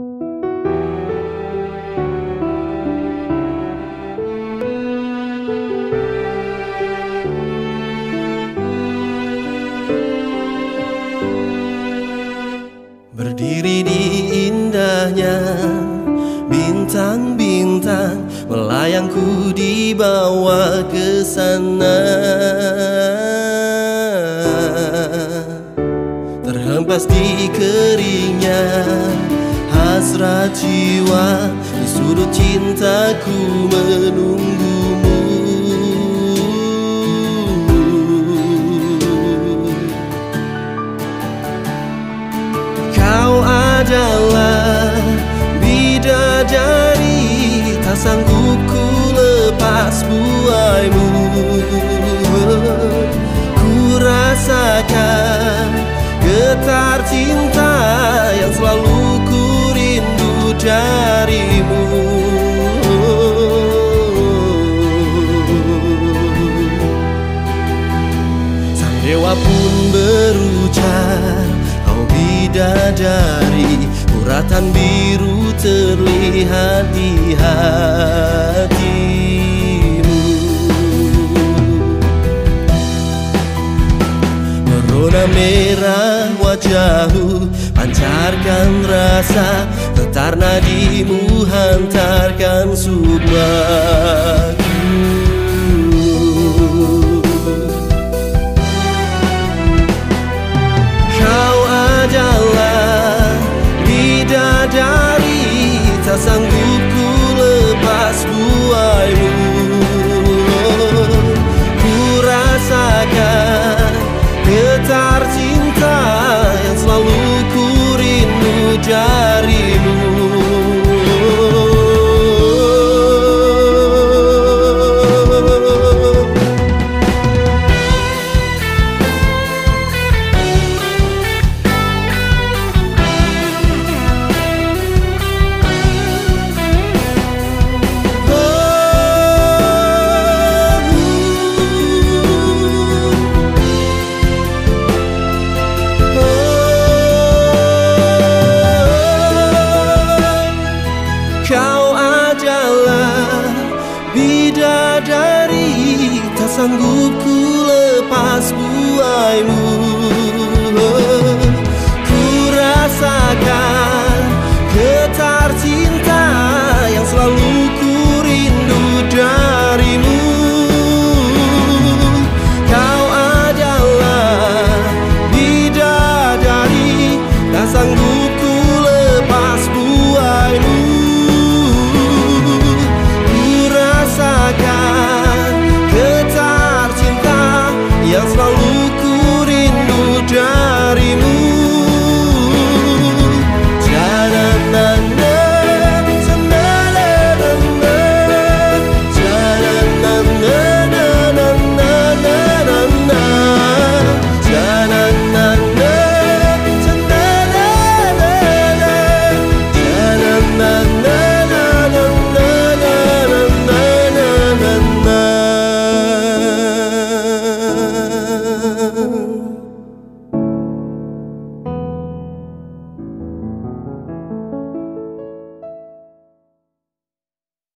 Berdiri di indahnya bintang-bintang melayangku dibawa ke sana Terhempas di keringnya hasrat jiwa di sudut cintaku menunggumu. Kau adalah bidadari Tak sanggup ku lepas buaimu. Ku rasakan getar cinta Yang selalu darimu. Sang dewa pun berujar Kau bidadari Uratan biru terlihat di hatimu merah wajahmu Pancarkan rasa Getar nadimu hantarkan bidadari Tak sanggup ku lepas buaimu sanggup ku lepas buaimu